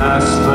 last